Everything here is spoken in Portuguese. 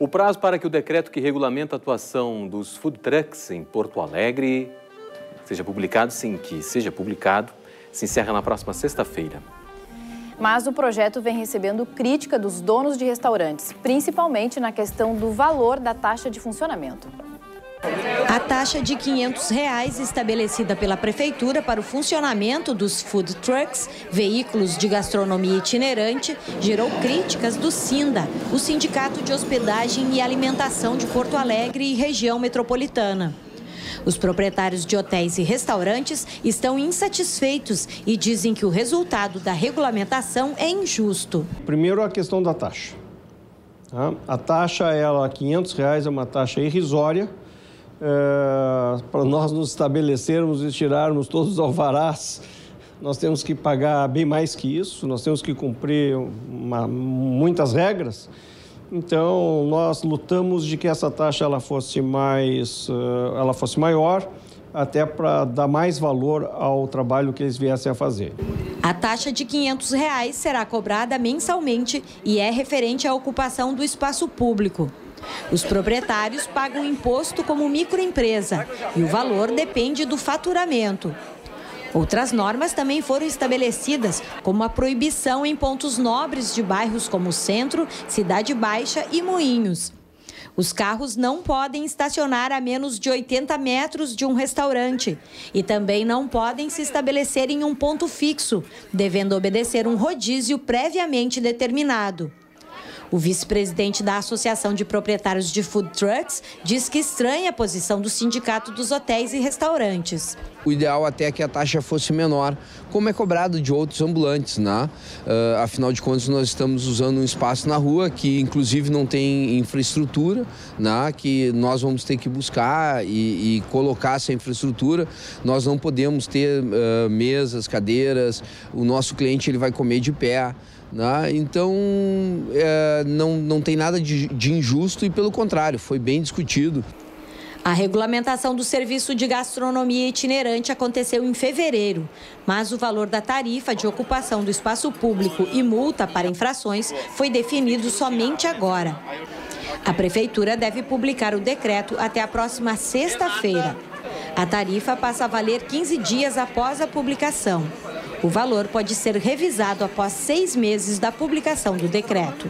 O prazo para que o decreto que regulamenta a atuação dos food trucks em Porto Alegre seja publicado, sim, que seja publicado, se encerra na próxima sexta-feira. Mas o projeto vem recebendo crítica dos donos de restaurantes, principalmente na questão do valor da taxa de funcionamento. A taxa de 500 reais estabelecida pela Prefeitura para o funcionamento dos food trucks, veículos de gastronomia itinerante, gerou críticas do SINDA, o Sindicato de Hospedagem e Alimentação de Porto Alegre e região metropolitana. Os proprietários de hotéis e restaurantes estão insatisfeitos e dizem que o resultado da regulamentação é injusto. Primeiro, a questão da taxa. A taxa, ela, 500 reais, é uma taxa irrisória é, para nós nos estabelecermos e tirarmos todos os alvarás, nós temos que pagar bem mais que isso, nós temos que cumprir uma, muitas regras. Então, nós lutamos de que essa taxa ela fosse mais, uh, ela fosse maior, até para dar mais valor ao trabalho que eles viessem a fazer. A taxa de 500 reais será cobrada mensalmente e é referente à ocupação do espaço público. Os proprietários pagam imposto como microempresa e o valor depende do faturamento. Outras normas também foram estabelecidas, como a proibição em pontos nobres de bairros como Centro, Cidade Baixa e Moinhos. Os carros não podem estacionar a menos de 80 metros de um restaurante e também não podem se estabelecer em um ponto fixo, devendo obedecer um rodízio previamente determinado. O vice-presidente da Associação de Proprietários de Food Trucks diz que estranha a posição do Sindicato dos Hotéis e Restaurantes. O ideal até é que a taxa fosse menor, como é cobrado de outros ambulantes, né? Uh, afinal de contas, nós estamos usando um espaço na rua que, inclusive, não tem infraestrutura, né? Que nós vamos ter que buscar e, e colocar essa infraestrutura. Nós não podemos ter uh, mesas, cadeiras. O nosso cliente ele vai comer de pé. Né? Então, é, não, não tem nada de, de injusto e, pelo contrário, foi bem discutido. A regulamentação do serviço de gastronomia itinerante aconteceu em fevereiro, mas o valor da tarifa de ocupação do espaço público e multa para infrações foi definido somente agora. A Prefeitura deve publicar o decreto até a próxima sexta-feira. A tarifa passa a valer 15 dias após a publicação. O valor pode ser revisado após seis meses da publicação do decreto.